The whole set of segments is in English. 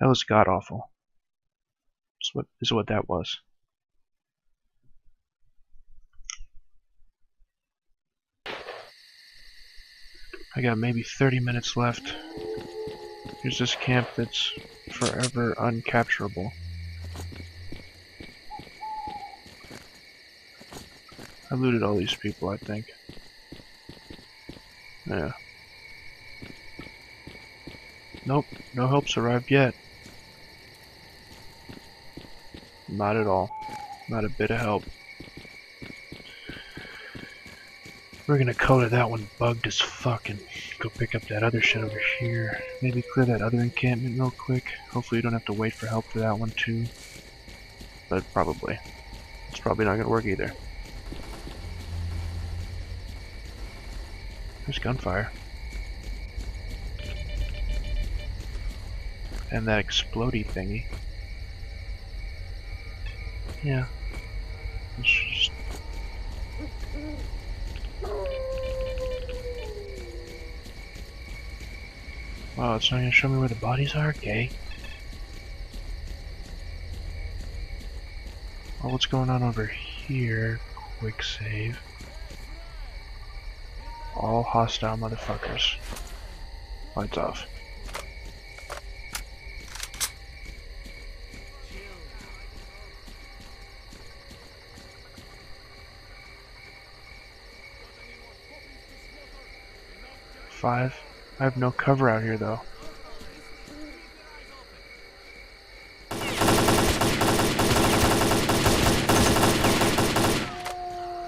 That was god awful. Is what is what that was. I got maybe 30 minutes left. Here's this camp that's forever uncapturable. I looted all these people, I think. Yeah. Nope, no help's arrived yet. Not at all. Not a bit of help. We're gonna color that one bugged as fuck and go pick up that other shit over here. Maybe clear that other encampment real quick. Hopefully you don't have to wait for help for that one too. But probably. It's probably not gonna work either. There's gunfire. And that explody thingy. Yeah. Wow, it's not gonna show me where the bodies are? Okay. Well, what's going on over here? Quick save. All hostile motherfuckers. Lights off. Five. I have no cover out here though.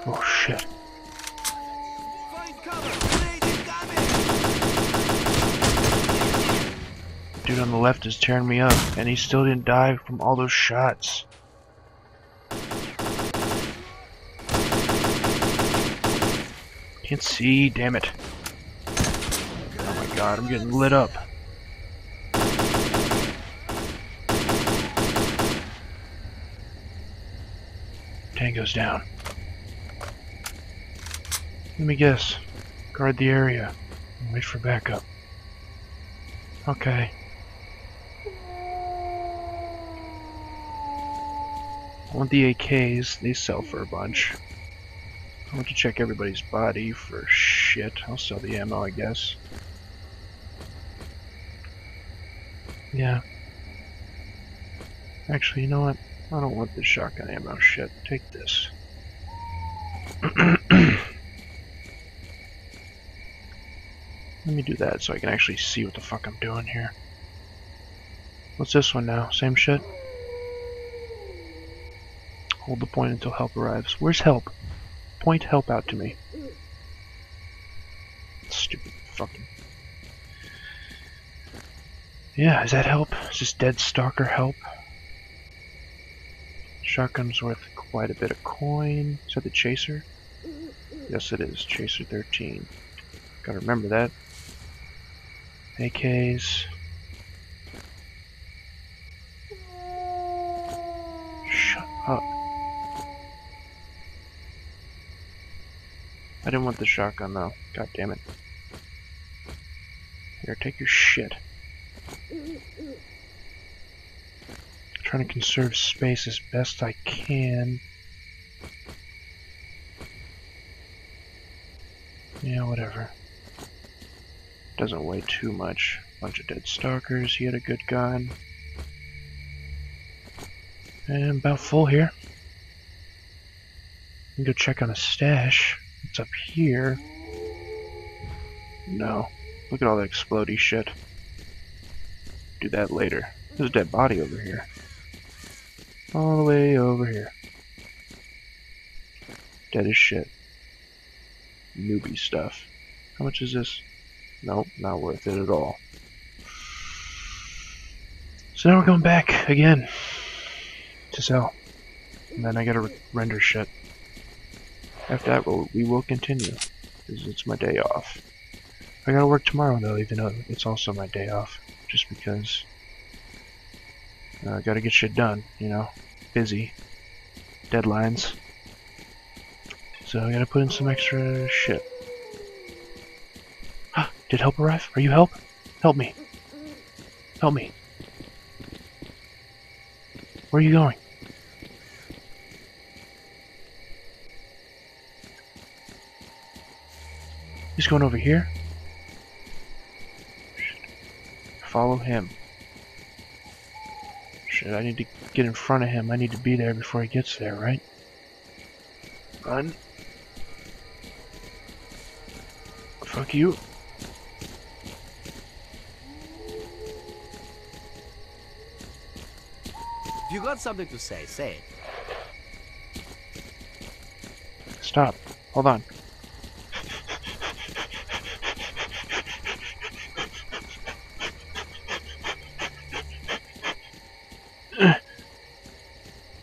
Oh shit. Dude on the left is tearing me up, and he still didn't die from all those shots. Can't see, damn it. God, I'm getting lit up. Tango's down. Let me guess. Guard the area. Wait for backup. Okay. I want the AKs. They sell for a bunch. I want to check everybody's body for shit. I'll sell the ammo, I guess. Yeah. Actually, you know what? I don't want this shotgun ammo shit. Take this. Let me do that so I can actually see what the fuck I'm doing here. What's this one now? Same shit? Hold the point until help arrives. Where's help? Point help out to me. Stupid fucking... Yeah, is that help? Is this dead stalker help? Shotgun's worth quite a bit of coin. Is that the chaser? Yes it is. Chaser 13. Gotta remember that. AKs. Shut up. I didn't want the shotgun though. God damn it. Here, take your shit. Trying to conserve space as best I can. Yeah, whatever. Doesn't weigh too much. Bunch of dead stalkers. He had a good gun. And about full here. Go check on a stash. It's up here. No. Look at all that explodey shit. Do that later. There's a dead body over here. All the way over here. Dead as shit. Newbie stuff. How much is this? Nope, not worth it at all. So now we're going back again to sell. And then I gotta re render shit. After that, we'll, we will continue. Because it's my day off. I gotta work tomorrow though, even though it's also my day off. Just because uh, gotta get shit done, you know. Busy. Deadlines. So I gotta put in some extra shit. Did help arrive? Are you help? Help me. Help me. Where are you going? He's going over here? Follow him. Shit, I need to get in front of him. I need to be there before he gets there, right? Run. Fuck you. If you got something to say, say it. Stop. Hold on.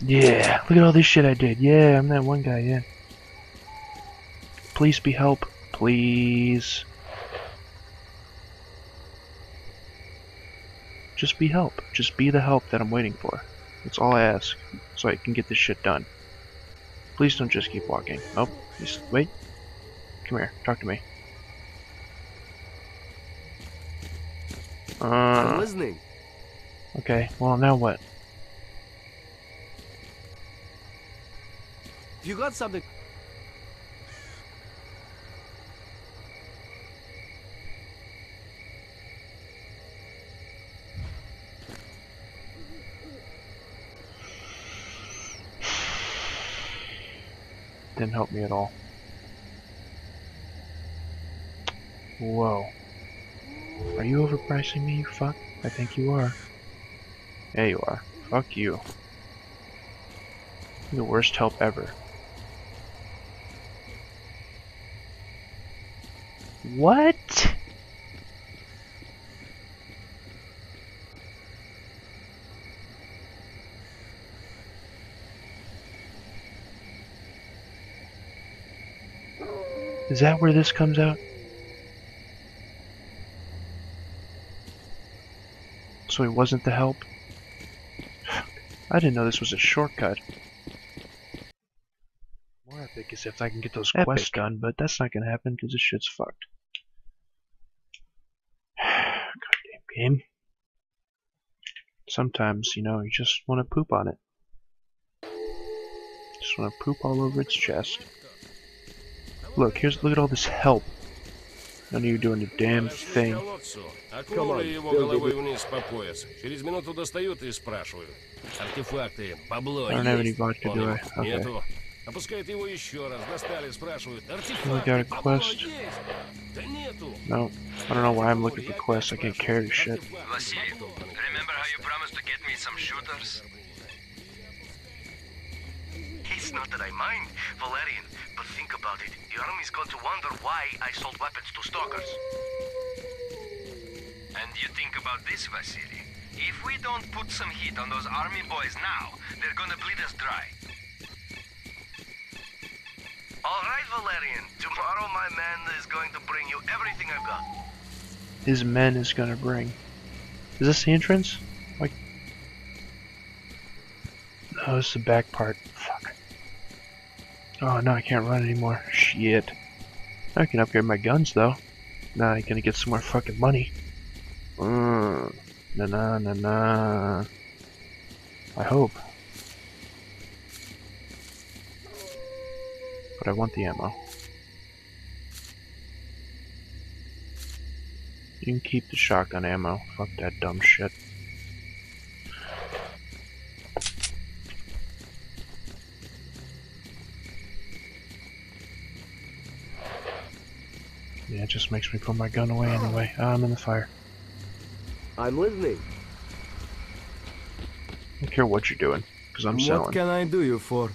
Yeah, look at all this shit I did. Yeah, I'm that one guy, yeah. Please be help. Please. Just be help. Just be the help that I'm waiting for. That's all I ask. So I can get this shit done. Please don't just keep walking. Oh, please, wait. Come here, talk to me. I'm Uh, listening. okay, well now what? You got something. Didn't help me at all. Whoa. Are you overpricing me, you fuck? I think you are. Yeah, you are. Fuck you. You're the worst help ever. What? Is that where this comes out? So it wasn't the help? I didn't know this was a shortcut. More epic is if I can get those quests done, but that's not gonna happen because this shit's fucked. Goddamn game. Sometimes, you know, you just want to poop on it. Just want to poop all over its chest. Look, here's look at all this help. None of you doing a damn thing. колодцу, акулы его головой вниз по пояс. Через минуту достают и спрашивают. Артефакты, бабло I don't have any есть? vodka, Он do им, I? Okay. Нету. Опускают его еще раз, достали, спрашивают. We Артефакты, got a бабло quest. есть? Да нету. No, I don't know why I'm looking for quests. I can't carry shit. Vasily, remember how you promised to get me some shooters? It's not that I mind, Valerian, but think about it. The army's going to wonder why I sold weapons to stalkers. And you think about this, Vasily. If we don't put some heat on those army boys now, they're gonna bleed us dry. All right, Valerian. Tomorrow my man is going to bring you everything I've got. His men is gonna bring. Is this the entrance? Like, no, it's the back part. Fuck. Oh no, I can't run anymore. Shit. I can upgrade my guns though. Now I'm gonna get some more fucking money. Mm. Na na na na. I hope. But I want the ammo. You can keep the shotgun ammo. Fuck that dumb shit. Yeah, it just makes me put my gun away anyway. Ah, I'm in the fire. I'm listening. I don't care what you're doing, because I'm What selling. What can I do you for?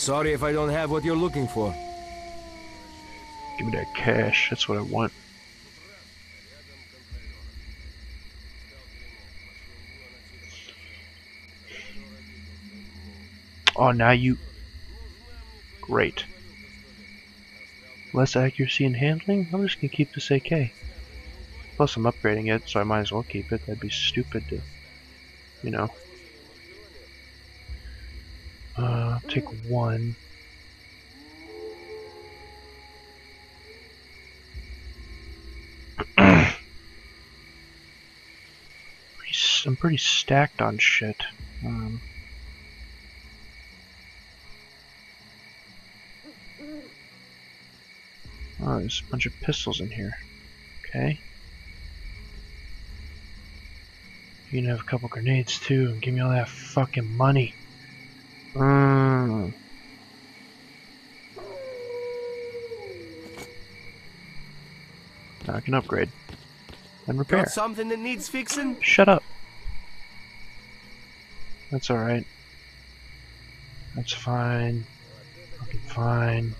Sorry if I don't have what you're looking for. Give me that cash. That's what I want. Oh, now you. Great. Less accuracy in handling? I'm just gonna keep this AK. Plus, I'm upgrading it, so I might as well keep it. That'd be stupid to. You know. take one. I'm pretty stacked on shit. Um, oh, there's a bunch of pistols in here. Okay. You can have a couple grenades too and give me all that fucking money. Um, Mm. Now I can upgrade. And repair. Got something that needs fixing? Shut up. That's alright. That's fine. Fucking fine.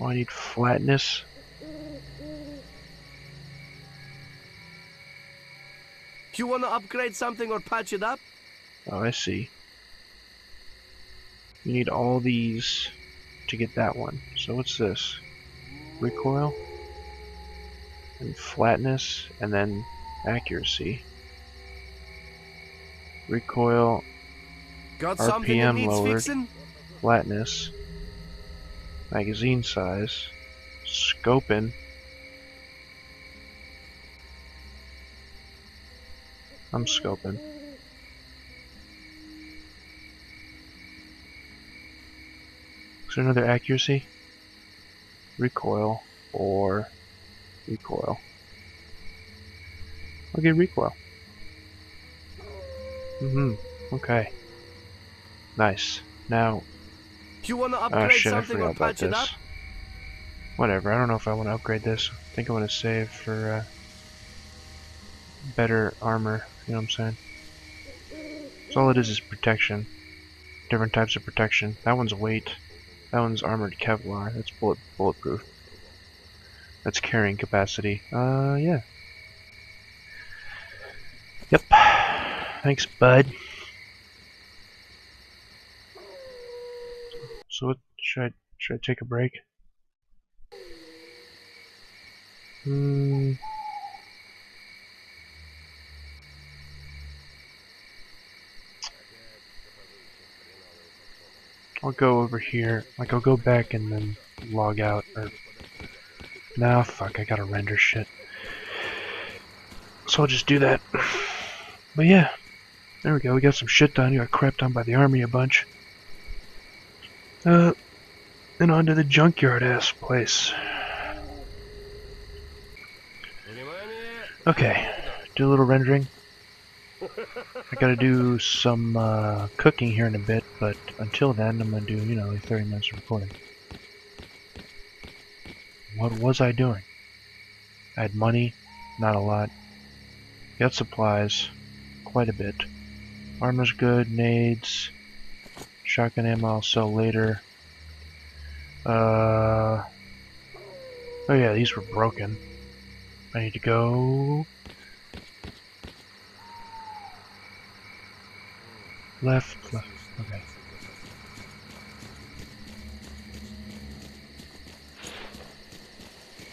Oh, I need flatness. You wanna upgrade something or patch it up? Oh, I see. You need all these to get that one. So what's this? Recoil? And flatness, and then accuracy. Recoil, Got something that RPM needs lowered. fixing? flatness, magazine size, scoping. I'm scoping. Is there another accuracy? Recoil or recoil. I'll get recoil. Mm-hmm. Okay. Nice. Now, Do You wanna Oh upgrade shit, I something forgot or about patch it up? this. Whatever, I don't know if I want to upgrade this. I think I want to save for uh, better armor, you know what I'm saying? So all it is is protection. Different types of protection. That one's weight. That one's armored Kevlar. That's bullet bulletproof. That's carrying capacity. Uh, yeah. Yep. Thanks, bud. So what should I should I take a break? Hmm. I'll go over here. Like, I'll go back and then log out, or... Nah, fuck, I gotta render shit. So I'll just do that. But yeah, there we go, we got some shit done, we got crapped on by the army a bunch. Uh, and on to the junkyard-ass place. Okay, do a little rendering. I gotta do some uh, cooking here in a bit, but until then, I'm gonna do, you know, 30 minutes of recording. What was I doing? I had money, not a lot. Got supplies, quite a bit. Armor's good, nades, shotgun ammo I'll sell later. Uh, oh yeah, these were broken. I need to go left, left. Okay.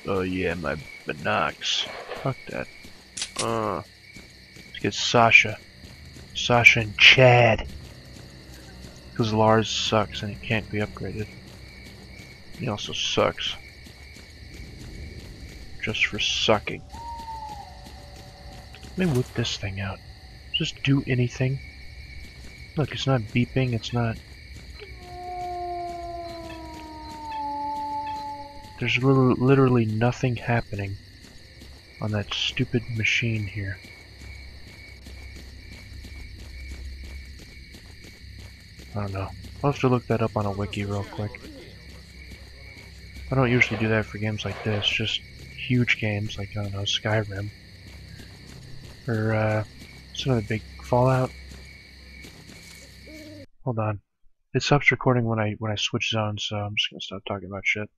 Oh yeah, my binocs. Fuck that. Uh, let's get Sasha. Sasha and Chad. Because Lars sucks and he can't be upgraded. He also sucks. Just for sucking. Let me whip this thing out. Just do anything. Look, it's not beeping, it's not... There's literally, nothing happening on that stupid machine here. I don't know. I'll have to look that up on a wiki real quick. I don't usually do that for games like this, just huge games like, I don't know, Skyrim. Or, uh, some of the big Fallout? Hold on. It stops recording when I when I switch zones, so I'm just gonna stop talking about shit.